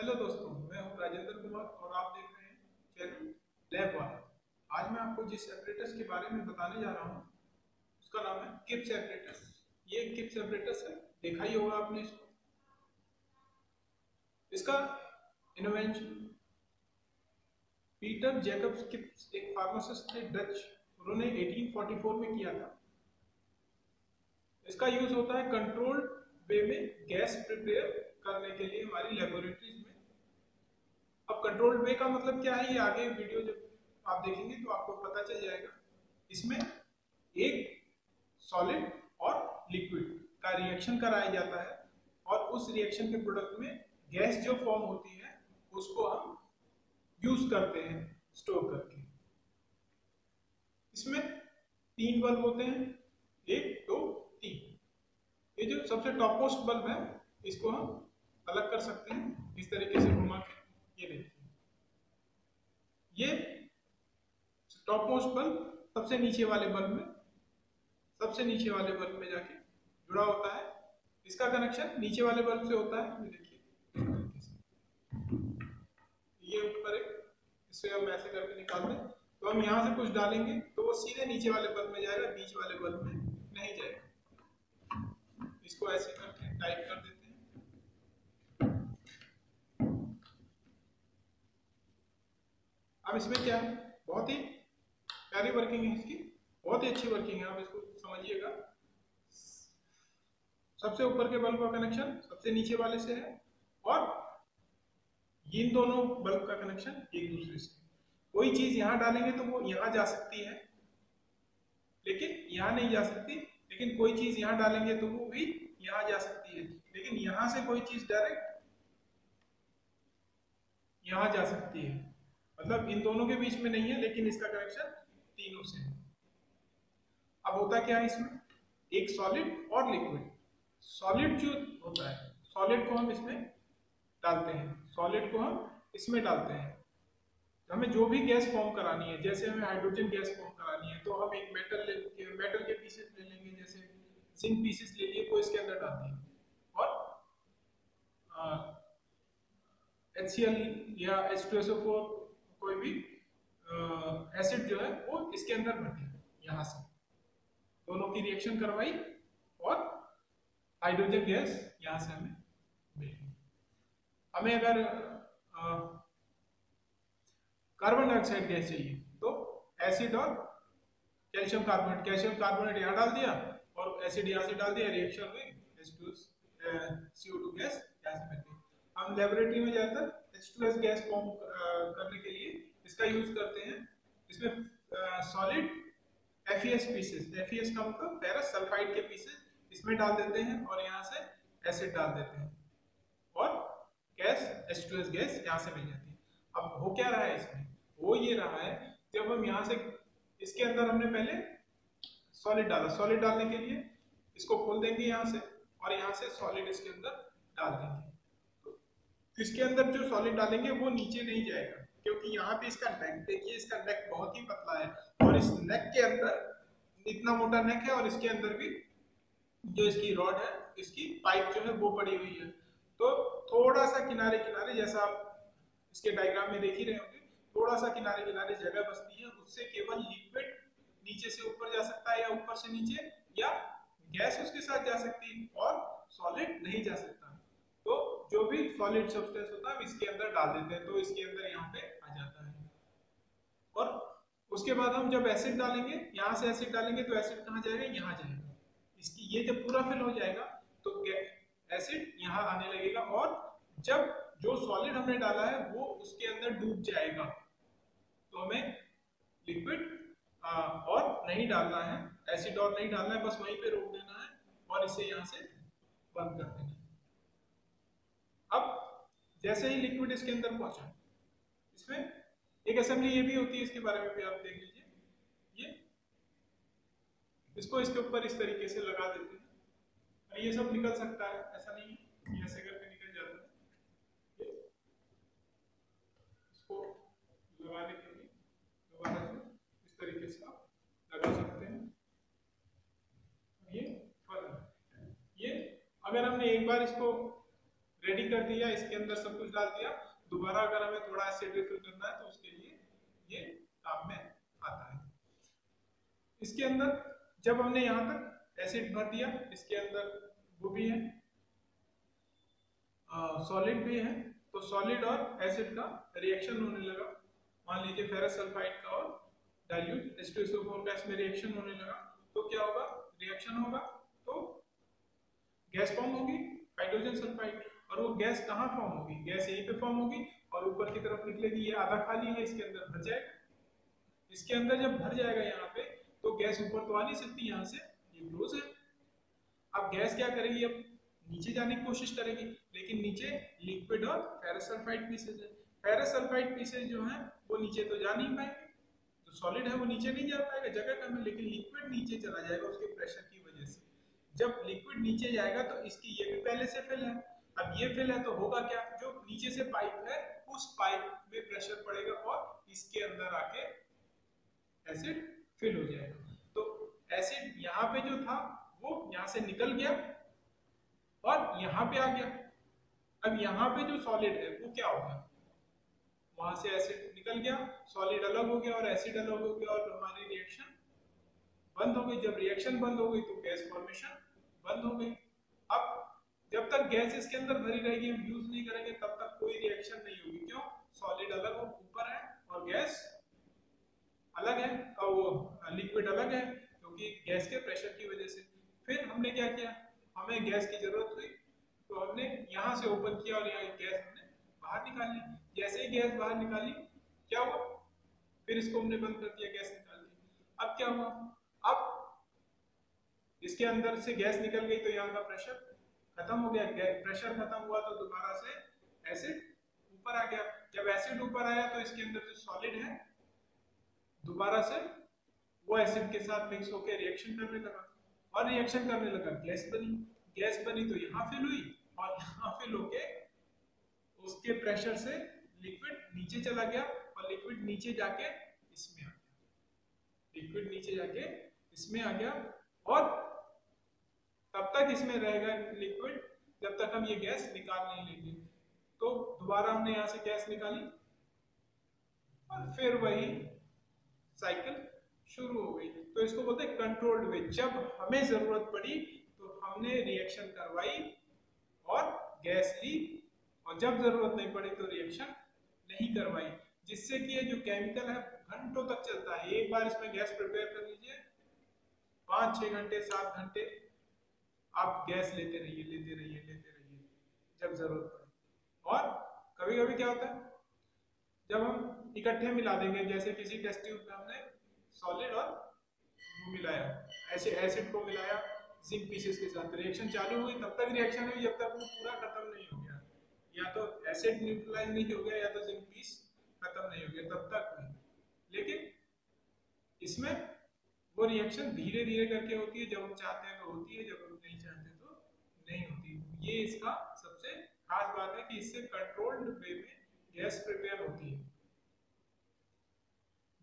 Hello दोस्तों, मैं हूँ राजेंद्र कुमार और आप देख रहे हैं चैनल लैब वाला। आज मैं आपको जिस सेपरेटर्स के बारे में बताने जा रहा हूँ, उसका नाम है किप सेपरेटर्स ये किप सेपरेटर्स है, देखा ही होगा आपने इसको। इसका इन्वेंशन पीटर जैकब्स किप्स, एक फार्मासिस्ट थे, डच, उन्होंने 1844 में किया था। इसका यूज़ होता है कंट्रोल्ड वे में गैस प्रिपेयर करने के लिए हमारी लेबोरेटरीज में। अब कंट्रोल्ड वे का मतलब क्या है? ये आगे वीडियो जब आप देखेंगे तो आपको पता चल जाएगा। इसमें एक सॉलिड और लिक्विड का रिएक्शन कराया जाता है और उस रिएक्शन के प्रोडक्ट में गैस जो फॉर्म होती है, उसको हम यूज़ करते हैं स्टोर करके। इसमें तीन बल्ब होते हैं। एक, दो, तीन। ये जो सबसे टॉप मोस्ट बल्ब है, इसको हम अलग कर सकते हैं। इस तरीके से घुमा के ये देखिए ये टॉप मोस्ट बल्ब सबसे नीचे वाले बल्ब में, सबसे नीचे वाले बल्ब में जाके जुड़ा होता है। इसका कनेक्शन नीचे वाले बल्ब से होता है। ये देखिए। ये ऊपर एक इसे हम ऐसे करके निकाल दें। तो हम यहाँ से कुछ डालेंगे तो वो सीधे नीचे वाले बल्ब में जाएगा, बीच वाले बल्ब में नहीं जाएगा। इसको ऐसे करके टाइप कर देते हैं। अब इसमें क्या है? बहुत ही प्यारी वर्किंग है इसकी। बहुत ही अच्छी वर्किंग है, आप इसको समझिएगा। सबसे ऊपर के बल्ब का कनेक्शन सबसे नीचे वाले से है और इन दोनों बल्ब का कनेक्शन एक दूसरे से कोई चीज़ यहाँ डालेंगे तो वो यहाँ जा सकती है, लेकिन यहाँ नहीं जा सकती, लेकिन कोई चीज़ यहाँ डालेंगे तो वो भी यहाँ जा सकती है। लेकिन यहाँ से कोई चीज़ डायरेक्ट यहाँ जा सकती है। मतलब इन दोनों के बीच में नहीं है, लेकिन इसका कनेक्शन तीनों से। अब होता क्या है इसमें? एक सॉलिड और लिक्विड सॉलिड जो होता है सॉलिड को हम इसमें डालते हैं। सॉलिड को हम इसमें डालते हैं। तो हमें जो भी गैस फॉर्म करानी है, जैसे हमें हाइड्रोजन गैस फॉर्म करानी है तो हम एक मेटल ले मेटल के पीसेस ले लेंगे, जैसे जिंक पीसेस ले लिए वो इसके अंदर डाल देंगे और एच या एच कोई भी एसिड जो है, वो इसके अंदर भर दिया यहाँ से। दोनों की रिएक्शन करवाई और हाइड्रोजन गैस यहाँ से हमें मिल। गई हमें अगर कार्बन डाइऑक्साइड गैस चाहिए तो एसिड और कैल्शियम कार्बोनेट कैल्शियम कार्बोनेट यहाँ डाल दिया और एसिड यहाँ से डाल दिया रिएक्शन हुई CO2 गैस यहाँ से मिल गई। हम लेबोरेटरी में जाकर H2S गैस फॉर्म करने के लिए इसका यूज़ करते हैं? इसमें सॉलिड FeS पीसेस FeS का मतलब फेरस सल्फाइड के पीसेस इसमें डाल देते हैं और यहाँ से एसिड डाल देते हैं। और गैस H2S गैस यहाँ से मिल जाती है। अब हो क्या रहा है इसमें? वो ये रहा है, जब हम यहाँ से, इसके अंदर हमने पहले सॉलिड डाला। सॉलिड डालने के लिए इसको खोल देंगे यहाँ से और यहाँ से सॉलिड इसके अंदर डाल देंगे। तो इसके अंदर जो सॉलिड डालेंगे वो नीचे नहीं जाएगा। क्योंकि यहाँ पे इसका नेक देखिए इसका नेक बहुत ही पतला है और इस नेक के अंदर इतना मोटा नेक है और इसके अंदर भी जो इसकी रॉड है, इसकी पाइप जो है वो पड़ी हुई है। तो थोड़ा सा किनारे किनारे जैसा आप इसके डायग्राम में देख ही रहे होंगे, थोड़ा सा किनारे किनारे जगह बचती है, उससे केवल लिक्विड नीचे से ऊपर जा सकता है या ऊपर से नीचे, या गैस उसके साथ जा सकती है और सॉलिड नहीं जा सकता। जो भी सॉलिड सब्सटेंस होता है इसके अंदर डाल देते हैं तो इसके अंदर यहाँ पे आ जाता है। और उसके बाद हम जब एसिड डालेंगे, यहाँ से एसिड डालेंगे तो एसिड कहाँ जाएगा? यहाँ जाएगा। इसकी ये जब पूरा फिल हो जाएगा तो एसिड यहाँ आने लगेगा और जब जो सॉलिड हमने डाला है, वो उसके अंदर डूब जाएगा। तो हमें लिक्विड और नहीं डालना है। एसिड और नहीं डालना है, बस वहीं पे रोक देना है और इसे यहाँ से बंद कर देना है। जैसे ही लिक्विड इसके अंदर पहुँचा। इसमें एक असेंबली ये भी होती है, इसके बारे में भी आप देख लीजिए। ये, इसको इसके ऊपर इस तरीके से लगा देते हैं। ये सब निकल सकता है, ऐसा नहीं है ऐसे करके निकल जाता है। इसको लगाने के लिए दोबारा से इस तरीके से आप लगा सकते हैं। ये फल ये, अगर हमने एक बार इसको रेडी कर दिया, इसके अंदर सब कुछ डाल दिया। दोबारा अगर हमें थोड़ा एसिड रिफिल करना है तो उसके लिए ये काम में आता है। इसके अंदर, जब हमने यहाँ तक एसिड भर दिया, इसके अंदर वो भी है सॉलिड भी है तो सॉलिड और एसिड का रिएक्शन होने लगा। मान लीजिए फेरस सल्फाइड का और डाइल्यूट H2SO4 का इसमें रिएक्शन होने लगा तो क्या होगा? रिएक्शन होगा तो गैस फॉर्म होगी हाइड्रोजन सल्फाइड और वो गैस कहाँ फॉर्म होगी? गैस यहीं पे फॉर्म होगी और ऊपर की तरफ़ निकलेगी, ये आधा खाली है, इसके अंदर भर जाएगा। इसके अंदर जब भर जाएगा यहाँ पे तो गैस ऊपर तो आ नहीं सकती, यहाँ से ये क्लोज है। अब गैस क्या करेगी अब? नीचे जाने की कोशिश करेगी, लेकिन नीचे लिक्विड और फेरसल्फाइड पीसेज है। फेरसल्फाइड पीसेज जो है, वो नीचे तो जा नहीं पाएँगे। जो सॉलिड है, वो नीचे नहीं जा पाएगा, जगह कम है, लेकिन लिक्विड नीचे चला जाएगा उसके प्रेशर की वजह से। जब लिक्विड नीचे जाएगा तो इसकी ये भी पहले से फिल है। अब ये फिल है तो होगा क्या? जो नीचे से पाइप है, उस पाइप में प्रेशर पड़ेगा और इसके अंदर आके एसिड फिल हो जाएगा। तो एसिड यहाँ पे जो था, वो यहाँ से निकल गया और यहाँ पे आ गया। अब यहाँ पे जो सॉलिड है, वो क्या होगा? वहाँ से एसिड निकल गया सॉलिड अलग हो गया और एसिड अलग हो गया और हमारी रिएक्शन बंद हो गई। जब रिएक्शन बंद हो गई तो गैस फॉर्मेशन बंद हो गई। जब तक गैस इसके अंदर भरी रहेगी, हम यूज़ नहीं करेंगे, तब तक कोई रिएक्शन नहीं होगी। क्यों? सॉलिड अलग ऊपर है और गैस अलग है और वो लिक्विड अलग है, क्योंकि गैस के प्रेशर की वजह से। फिर हमने क्या किया? हमें गैस की ज़रूरत हुई तो हमने यहाँ से ओपन किया और यहाँ गैस हमने बाहर निकाल। ली जैसे ही गैस बाहर निकाली, क्या हुआ? फिर इसको हमने बंद कर दिया, गैस निकाल दी। अब क्या हुआ? अब इसके अंदर से गैस निकल गई तो यहाँ का प्रेशर खत्म हो गया प्रेशर खत्म हुआ तो दोबारा से एसिड ऊपर आ गया। जब एसिड ऊपर आया तो इसके अंदर जो सॉलिड है, दोबारा से वो एसिड के साथ मिक्स होकर रिएक्शन करने लगा। और रिएक्शन करने लगा गैस बनी। गैस बनी तो यहाँ फिल हुई और यहाँ फिल होके उसके प्रेशर से लिक्विड नीचे चला गया और लिक्विड नीचे जाके इसमें आ गया। लिक्विड नीचे जाके इसमें आ गया और तब तक इसमें रहेगा लिक्विड जब तक हम ये गैस निकाल नहीं लेंगे। तो दोबारा हमने यहाँ से गैस निकाली और फिर वही साइकिल शुरू हो गई। तो इसको बोलते हैं कंट्रोल्ड वे जब हमें ज़रूरत पड़ी तो हमने रिएक्शन करवाई और गैस ली। और जब ज़रूरत नहीं पड़ी तो रिएक्शन नहीं करवाई। जिससे कि ये जो केमिकल है, घंटों तक चलता है। एक बार इसमें गैस प्रिपेयर कर लीजिए। पाँच छह घंटे, सात घंटे आप गैस लेते रहिए लेते रहिए लेते रहिए, जब ज़रूरत पड़े। और कभी कभी क्या होता है? जब हम इकट्ठे मिला देंगे, जैसे किसी टेस्ट ट्यूब में हमने सॉलिड और मिलाया ऐसे एसिड को मिलाया जिंक पीसेस के साथ। रिएक्शन चालू हुई, तब तक रिएक्शन हुई, जब तक वो पूरा खत्म नहीं हो गया। या तो एसिड न्यूट्रलाइज नहीं हो गया, या तो जिंक पीस खत्म नहीं हो गया, तब तक नहीं। लेकिन इसमें वो रिएक्शन धीरे धीरे करके होती है, जब हम चाहते हैं तो होती है, जब नहीं होती। ये इसका सबसे खास बात है कि इससे कंट्रोल्ड वे में गैस प्रिपेयर होती है।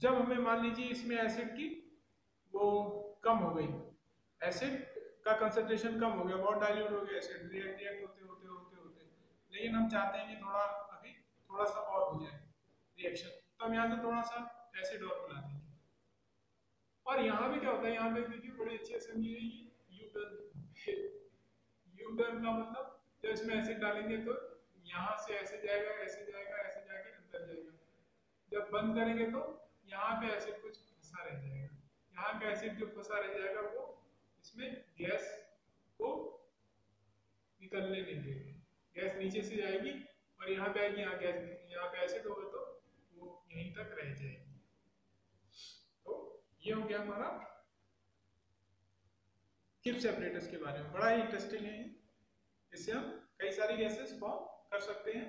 जब हमें मान लीजिए इसमें एसिड की वो कम हो गई एसिड का कंसंट्रेशन कम हो गया, बहुत डाइल्यूट हो गया एसिड रिएक्ट रिएक्ट होते होते होते होते। लेकिन हम चाहते हैं कि थोड़ा अभी थोड़ा सा और हो जाए रिएक्शन तो हम यहाँ से थोड़ा सा एसिड और मिला देंगे। और यहाँ पे क्या होता है, यहाँ पे देखिए बड़ी अच्छी असेंबली है ये यू टर्न यू का मतलब जब इसमें एसिड डालेंगे तो यहाँ से ऐसे जाएगा ऐसे जाएगा, ऐसे जाके अंदर जाएगा। जब बंद करेंगे तो यहाँ पे एसिड कुछ फंसा रह जाएगा। यहाँ का एसिड जो फंसा रह जाएगा वो इसमें गैस को निकलने नहीं देगा। गैस नीचे से जाएगी और यहाँ पे आएगी, यहाँ गैस यहाँ पे एसिड होगा तो वो यहीं तक रह जाएगी। तो ये हो गया हमारा किप सेपरेटर्स के बारे में। बड़ा ही इंटरेस्टिंग है इससे हम कई सारी गैसेस फॉर्म कर सकते हैं।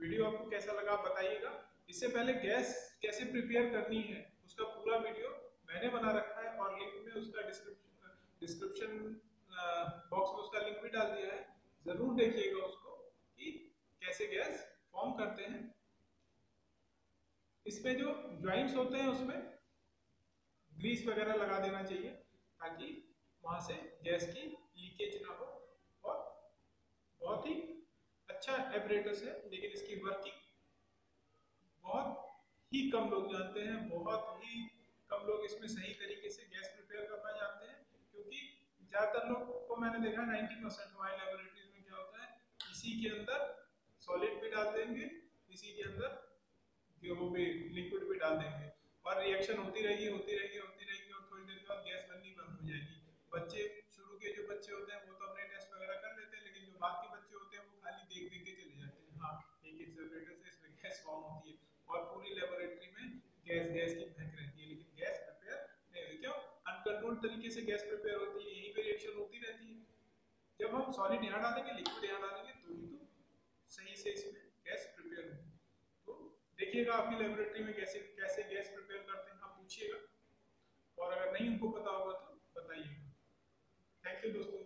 वीडियो आपको कैसा लगा बताइएगा। इससे पहले गैस कैसे प्रिपेयर करनी है, उसका पूरा वीडियो मैंने बना रखा है और लिंक में उसका डिस्क्रिप्शन डिस्क्रिप्शन बॉक्स में उसका लिंक भी डाल दिया है। ज़रूर देखिएगा उसको कि कैसे गैस फॉर्म करते हैं। इसमें जो ज्वाइंट्स होते हैं उसमें ग्रीस वगैरह लगा देना चाहिए ताकि वहाँ से गैस की लीकेज ना हो और बहुत ही अच्छा एपरेटस है, लेकिन इसकी वर्किंग बहुत ही कम लोग जानते हैं, बहुत ही कम लोग इसमें सही तरीके से गैस प्रिपेयर करना जानते हैं, क्योंकि ज़्यादातर लोग को मैंने देखा 90 परसेंट हमारी लेबोरेटरीज में क्या होता है, इसी के अंदर सॉलिड भी डाल देंगे, इसी के अंदर वो भी लिक्विड भी डाल देंगे। और रिएक्शन होती रहेगी होती रहेगी होती रहेगी और थोड़ी देर बाद गैस बननी बंद हो जाएगी। बच्चे शुरू के जो बच्चे होते हैं, वो तो अपने टेस्ट वगैरह कर लेते हैं, लेकिन जो बाद के बच्चे होते हैं, वो खाली देख देख के चले जाते हैं। हाँ एक एक सेपरेटर से इसमें गैस फॉर्म होती है और पूरी लेबोरेटरी में गैस गैस की महक रहती है, लेकिन गैस प्रिपेयर नहीं होती। क्यों? अनकंट्रोल्ड तरीके से गैस प्रिपेयर होती है, यहीं पे रिएक्शन होती रहती है। जब हम सॉलिड यहाँ डालेंगे लिक्विड यहाँ डालेंगे तो ही तो सही से इसमें गैस प्रिपेयर होगी तो देखिएगा आपकी लेबोरेटरी में कैसे कैसे गैस प्रिपेयर करते हैं, आप पूछिएगा। और अगर नहीं, उनको पता होगा तो बताइएगा थैंक यू दोस्तों